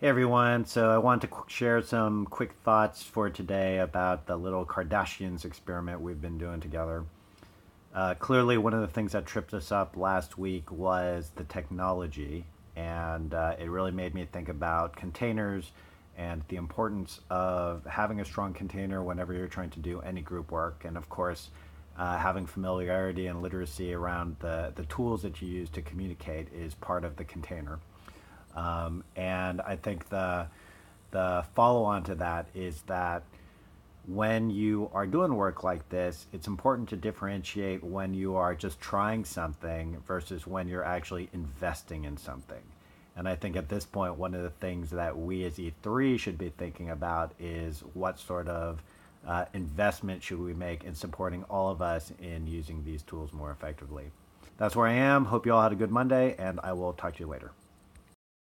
Hey everyone, so I want to share some quick thoughts for today about the little Kardashians experiment we've been doing together. Uh, clearly, one of the things that tripped us up last week was the technology, and uh, it really made me think about containers and the importance of having a strong container whenever you're trying to do any group work, and of course, uh, having familiarity and literacy around the, the tools that you use to communicate is part of the container. Um, and I think the the follow on to that is that when you are doing work like this, it's important to differentiate when you are just trying something versus when you're actually investing in something. And I think at this point, one of the things that we as E3 should be thinking about is what sort of uh, investment should we make in supporting all of us in using these tools more effectively. That's where I am. Hope you all had a good Monday, and I will talk to you later.